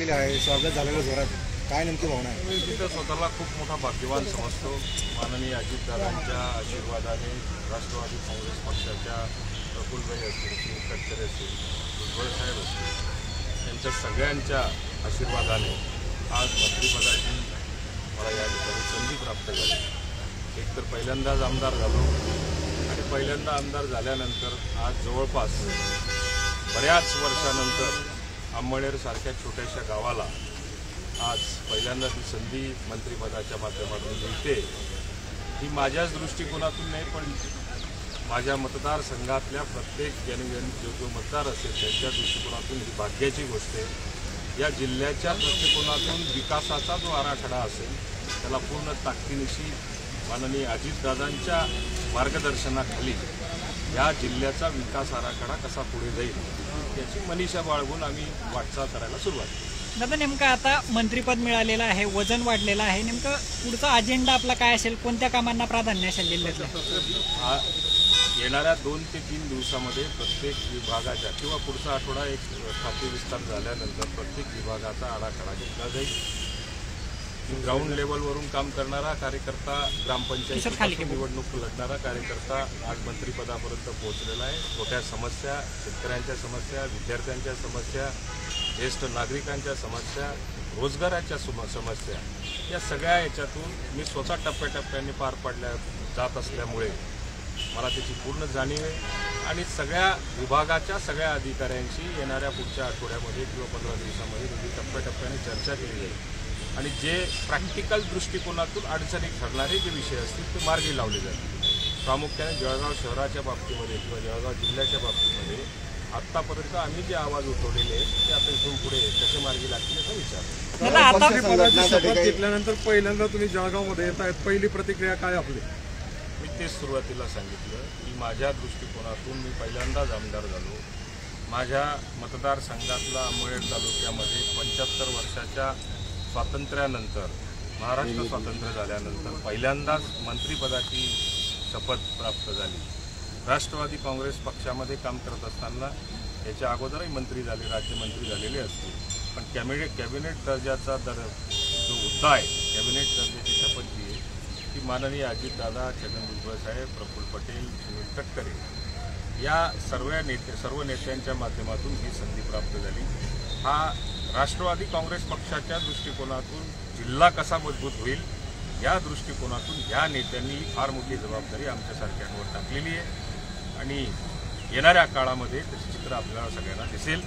केलेली आहे. स्वागत झालेलं जोरात. काय नेमकी भावना आहे? मी तिथं स्वतःला खूप मोठा भाग्यवान समजतो. माननीय अजितदादांच्या आशीर्वादाने राष्ट्रवादी काँग्रेस पक्षाच्या प्रफुल्लभाई असतील श्री तटकरे असतील भुजबळ साहेब असतील यांच्या सगळ्यांच्या आशीर्वादाने आज मंत्रिपदाची मला या ठिकाणी संधी प्राप्त झाली. एकतर पहिल्यांदाच आमदार झालो आणि पहिल्यांदा आमदार झाल्यानंतर आज जवळपास बऱ्याच वर्षानंतर अंमळनेरसारख्या छोट्याशा गावाला आज पहिल्यांदा ती संधी मंत्रिपदाच्या माध्यमातून मिळते. ही माझ्याच दृष्टिकोनातून नाही पण माझ्या मतदारसंघातल्या प्रत्येक जनगण जो जो मतदार असेल त्यांच्या दृष्टिकोनातून ही भाग्याची गोष्ट आहे. या जिल्ह्याच्या दृष्टिकोनातून विकासाचा जो आराखडा असेल त्याला पूर्ण ताकदीनिशी माननीय अजितदादांच्या मार्गदर्शनाखाली या जिल्ह्याचा विकास आराखडा कसा पुढे जाईल याची मनीषा बाळगून आम्ही वाटचाल करायला सुरुवात केली. दादा नेमकं आता मंत्रीपद मिळालेलं आहे वजन वाढलेलं आहे. नेमकं पुढचा अजेंडा आपला काय असेल? कोणत्या कामांना प्राधान्य असेल जिल्ह्यातल्या आ- येणाऱ्या दोन ते तीन दिवसामध्ये प्रत्येक विभागाच्या किंवा पुढचा आठवडा एक खाते विस्तार झाल्यानंतर प्रत्येक विभागाचा आराखडा घेतला जाईल. ग्राउंड लेवलवरून काम करणारा कार्यकर्ता ग्रामपंचायतीपासून निवडणूक लढणारा कार्यकर्ता आज मंत्रिपदापर्यंत पोहोचलेला आहे. मोठ्या समस्या शेतकऱ्यांच्या समस्या विद्यार्थ्यांच्या समस्या ज्येष्ठ नागरिकांच्या समस्या रोजगाराच्या सम समस्या या सगळ्या याच्यातून मी स्वतः टप्प्याटप्प्याने पार पाडल्या जात असल्यामुळे मला त्याची पूर्ण जाणीव आहे. आणि सगळ्या विभागाच्या सगळ्या अधिकाऱ्यांशी येणाऱ्या पुढच्या आठवड्यामध्ये किंवा पंधरा दिवसामध्ये तुम्ही टप्प्याटप्प्याने चर्चा केली जाईल आणि जे प्रॅक्टिकल दृष्टिकोनातून अडचणी ठरणारे जे विषय असतील ते मार्गी लावले जातील. प्रामुख्याने जळगाव शहराच्या बाबतीमध्ये किंवा जळगाव जिल्ह्याच्या बाबतीमध्ये आत्तापर्यंत आम्ही जे आवाज उठवलेले आहेत ते आता इथून पुढे कसे मार्गी लागतील याचा विचार शपथ घेतल्यानंतर पहिल्यांदा तुम्ही जळगावमध्ये येत आहेत. पहिली प्रतिक्रिया काय आपली? मी तेच सुरुवातीला सांगितलं की माझ्या दृष्टिकोनातून मी पहिल्यांदाच आमदार झालो. माझ्या मतदारसंघातला अंबळनेर तालुक्यामध्ये पंच्याहत्तर वर्षाच्या स्वातंत्र्यानंतर महाराष्ट्र स्वातंत्र्य झाल्यानंतर पहिल्यांदाच मंत्रिपदाची शपथ प्राप्त झाली. राष्ट्रवादी काँग्रेस पक्षामध्ये काम करत असताना याच्या अगोदरही मंत्री झाले राज्यमंत्री झालेले असतील पण कॅबिनेट कॅबिनेट दर्जाचा दर जो मुद्दा आहे कॅबिनेट दर्जाची शपथ जी आहे ती माननीय अजितदादा छगन भुजबळ साहेब प्रफुल्ल पटेल सुनील तटकरे या सर्व नेते सर्व नेत्यांच्या माध्यमातून ही संधी प्राप्त झाली. हा राष्ट्रवादी काँग्रेस पक्षाच्या दृष्टिकोनातून जिल्हा कसा मजबूत होईल या दृष्टिकोनातून ह्या नेत्यांनी फार मोठी जबाबदारी आमच्यासारख्यांवर टाकलेली आहे. आणि येणाऱ्या काळामध्ये त्याचे चित्र आपल्याला सगळ्यांना दिसेल.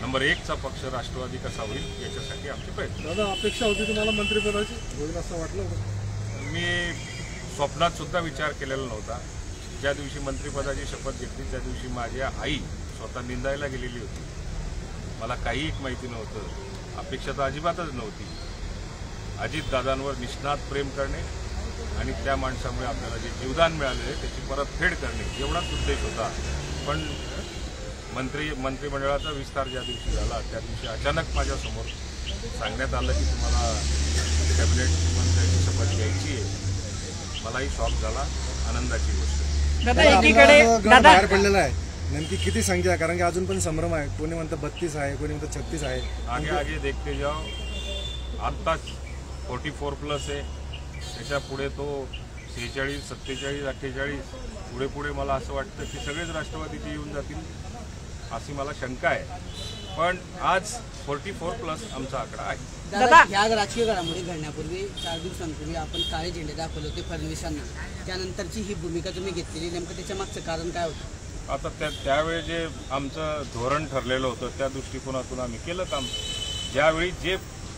नंबर एकचा पक्ष राष्ट्रवादी कसा होईल याच्यासाठी आमचे प्रयत्न. दादा अपेक्षा होती तुम्हाला मंत्रिपदाची? होईल असं वाटलं होतं. मी स्वप्नात सुद्धा विचार केलेला नव्हता. ज्या दिवशी मंत्रिपदाची शपथ घेतली त्या दिवशी माझ्या आई स्वतः निंदायला गेलेली होती. मला काही एक माहिती नव्हतं. अपेक्षा तर अजिबातच नव्हती. अजितदादांवर निष्णात प्रेम करणे आणि त्या माणसामुळे आपल्याला जे जीवदान मिळालेलं आहे त्याची परतफेड करणे एवढाच उद्देश होता. पण मंत्री मंत्रिमंडळाचा विस्तार ज्या दिवशी झाला त्या दिवशी अचानक माझ्यासमोर सांगण्यात आलं की तुम्हाला कॅबिनेट मंत्र्याची शपथ घ्यायची आहे. मलाही शॉक झाला. आनंदाची गोष्ट. दादा एकीकडे बाहेर पडलेला आहे. नेमकी किती संख्या आहे? कारण की अजून पण संभ्रम आहे. कोणी म्हणतं बत्तीस आहे कोणी म्हणतं छत्तीस आहे. आगे आगे देखते जाओ. आत्ताच फोर्टी फोर प्लस आहे. त्याच्या पुढे तो सेहेचाळीस सत्तेचाळीस अठ्ठेचाळीस पुढे पुढे मला असं वाटतं की सगळेच राष्ट्रवादीचे येऊन जातील अशी मला शंका आहे. पण आज फोर्टी फोर प्लस आमचा आकडा आहे. दादा! ह्या राजकीय घडामोडी घडण्यापूर्वी चार दिवसांपूर्वी आपण काळे झेंडे दाखवले होते फडणवीसांना. त्यानंतरची ही भूमिका तुम्ही घेतलेली नेमकं त्याच्या मागचं कारण काय होतं? आता त्या त्यावेळी जे आमचं धोरण ठरलेलं होतं त्या दृष्टिकोनातून आम्ही केलं काम. ज्यावेळी जे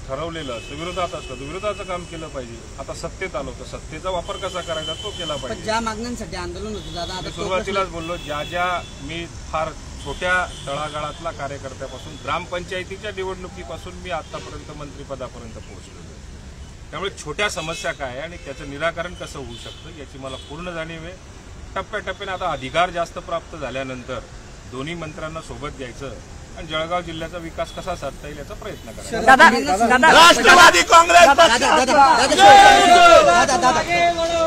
ठरवलेलं असतं विरोधात असतं विरोधाचं काम केलं पाहिजे. आता सत्तेत आलो तर सत्तेचा वापर कसा करायचा तो केला पाहिजे. ज्या मागण्यांसाठी आंदोलन होतं दादा सुरुवातीलाच बोललो ज्या ज्या मी फार छोट्या तळागाळातला कार्यकर्त्यापासून ग्रामपंचायतीच्या निवडणुकीपासून मी आतापर्यंत मंत्रिपदापर्यंत पोहोचलेलो आहे. त्यामुळे छोट्या समस्या काय आहे आणि त्याचं निराकरण कसं होऊ शकतं याची मला पूर्ण जाणीव आहे. टप्प्याटप्प्याने आता अधिकार जास्त प्राप्त झाल्यानंतर दोन्ही मंत्र्यांना सोबत घ्यायचं आणि जळगाव जिल्ह्याचा विकास कसा साधता येईल याचा प्रयत्न करायचा दादा दादा